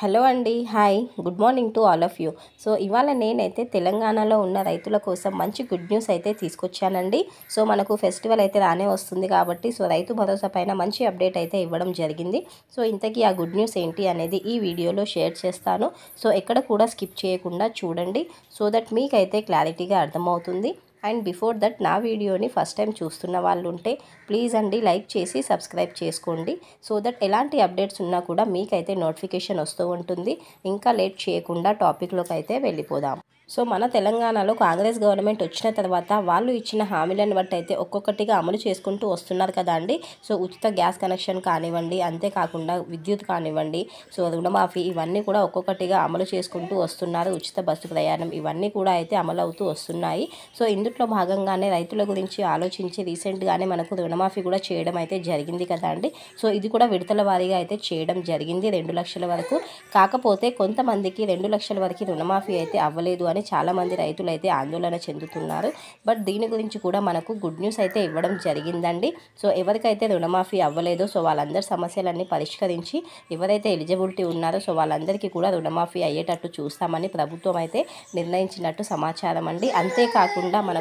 Hello అండి hi. Good morning to all of you. So ఇవాళ నేనైతే తెలంగాణలో ఉన్న రైతుల కోసం మంచి గుడ్ న్యూస్ అయితే తీసుకొచ్చానండి. సో మనకు ఫెస్టివల్ అయితే రానే వస్తుంది కాబట్టి సో రైతు భరోసా పైన మంచి అప్డేట్ అయితే ఇవ్వడం జరిగింది. సో ఇంతకీ ఆ గుడ్ న్యూస్ ఏంటి అనేది ఈ వీడియోలో షేర్ చేస్తాను. సో ఎక్కడ కూడా స్కిప్ చేయకుండా చూడండి. సో దట్ మీకైతే క్లారిటీగా అర్థమవుతుంది. అండ్ బిఫోర్ దట్ నా వీడియోని ఫస్ట్ టైం చూస్తున్న వాళ్ళు ఉంటే ప్లీజ్ అండి లైక్ చేసి సబ్స్క్రైబ్ చేసుకోండి. సో దట్ ఎలాంటి అప్డేట్స్ ఉన్నా కూడా మీకైతే నోటిఫికేషన్ వస్తూ ఉంటుంది. ఇంకా లేట్ చేయకుండా టాపిక్లోకి అయితే వెళ్ళిపోదాం. సో మన తెలంగాణలో కాంగ్రెస్ గవర్నమెంట్ వచ్చిన తర్వాత వాళ్ళు ఇచ్చిన హామీలను బట్టి అయితే ఒక్కొక్కటిగా అమలు చేసుకుంటూ వస్తున్నారు కదా అండి. సో ఉచిత గ్యాస్ కనెక్షన్ కానివ్వండి అంతేకాకుండా విద్యుత్ కానివ్వండి సో రుణమాఫీ ఇవన్నీ కూడా ఒక్కొక్కటిగా అమలు చేసుకుంటూ వస్తున్నారు. ఉచిత బస్సు ప్రయాణం ఇవన్నీ కూడా అయితే అమలు అవుతూ వస్తున్నాయి. సో ఇందులో భాగంగానే రైతుల గురించి ఆలోచించి రీసెంట్గానే మనకు రుణమాఫీ కూడా చేయడం అయితే జరిగింది కదా అండి. సో ఇది కూడా విడతల వారీగా అయితే చేయడం జరిగింది. రెండు లక్షల వరకు కాకపోతే కొంతమందికి రెండు లక్షల వరకు రుణమాఫీ అయితే అవ్వలేదు అని చాలామంది రైతులు అయితే ఆందోళన చెందుతున్నారు. బట్ దీని గురించి కూడా మనకు గుడ్ న్యూస్ అయితే ఇవ్వడం జరిగిందండి. సో ఎవరికైతే రుణమాఫీ అవ్వలేదో సో వాళ్ళందరి సమస్యలన్నీ పరిష్కరించి ఎవరైతే ఎలిజిబిలిటీ ఉన్నారో సో వాళ్ళందరికీ కూడా రుణమాఫీ అయ్యేటట్టు చూస్తామని ప్రభుత్వం అయితే నిర్ణయించినట్టు సమాచారం అండి. అంతేకాకుండా మన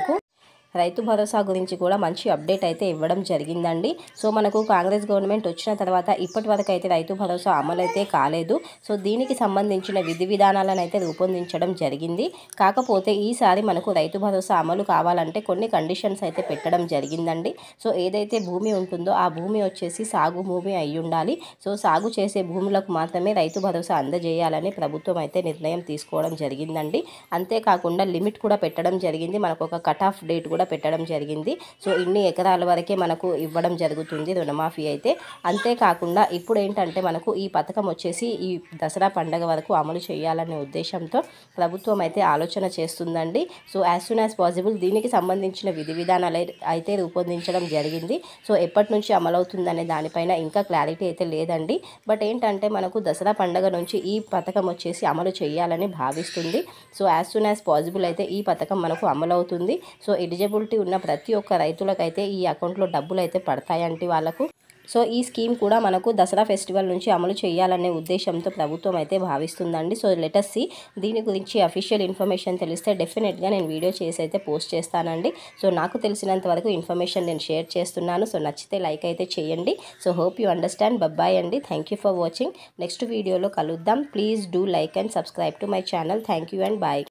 రైతు భరోసా గురించి కూడా మంచి అప్డేట్ అయితే ఇవ్వడం జరిగిందండి. సో మనకు కాంగ్రెస్ గవర్నమెంట్ వచ్చిన తర్వాత ఇప్పటి వరకు అయితే రైతు భరోసా అమలు అయితే కాలేదు. సో దీనికి సంబంధించిన విధి విధానాలను అయితే రూపొందించడం జరిగింది. కాకపోతే ఈసారి మనకు రైతు భరోసా అమలు కావాలంటే కొన్ని కండిషన్స్ అయితే పెట్టడం జరిగిందండి. సో ఏదైతే భూమి ఉంటుందో ఆ భూమి వచ్చేసి సాగు భూమి అయి ఉండాలి. సో సాగు చేసే భూములకు మాత్రమే రైతు భరోసా అందజేయాలని ప్రభుత్వం అయితే నిర్ణయం తీసుకోవడం జరిగిందండి. అంతేకాకుండా లిమిట్ కూడా పెట్టడం జరిగింది. మనకు ఒక కట్ ఆఫ్ డేట్ కూడా కూడా పెట్టడం జరిగింది. సో ఇన్ని ఎకరాల వరకే మనకు ఇవ్వడం జరుగుతుంది రుణమాఫీ అయితే. అంతేకాకుండా ఇప్పుడు ఏంటంటే మనకు ఈ పథకం వచ్చేసి ఈ దసరా పండగ వరకు అమలు చేయాలనే ఉద్దేశంతో ప్రభుత్వం అయితే ఆలోచన చేస్తుందండి. So as soon as possible దీనికి సంబంధించిన విధి విధానాలు అయితే రూపొందించడం జరిగింది. సో ఎప్పటి నుంచి అమలవుతుందనే దానిపైన ఇంకా క్లారిటీ అయితే లేదండి. బట్ ఏంటంటే మనకు దసరా పండగ నుంచి ఈ పథకం వచ్చేసి అమలు చేయాలని భావిస్తుంది. So as soon as possible అయితే ఈ పథకం మనకు అమలవుతుంది. సో ఎలిజిబిలిటీ ఉన్న ప్రతి ఒక్క రైతులకైతే ఈ అకౌంట్లో డబ్బులు అయితే పడతాయంటే వాళ్ళకు. సో ఈ స్కీమ్ కూడా మనకు దసరా ఫెస్టివల్ నుంచి అమలు చేయాలనే ఉద్దేశంతో ప్రభుత్వం అయితే భావిస్తుందండి. సో లెటర్స్ సి దీని గురించి అఫీషియల్ ఇన్ఫర్మేషన్ తెలిస్తే డెఫినెట్గా నేను వీడియో చేసి అయితే పోస్ట్ చేస్తానండి. సో నాకు తెలిసినంత వరకు ఇన్ఫర్మేషన్ నేను షేర్ చేస్తున్నాను. సో నచ్చితే లైక్ అయితే చేయండి. So hope you understand bye bye అండి. Thank you for watching next వీడియోలో కలుద్దాం. Please do like and subscribe to my channel thank you and bye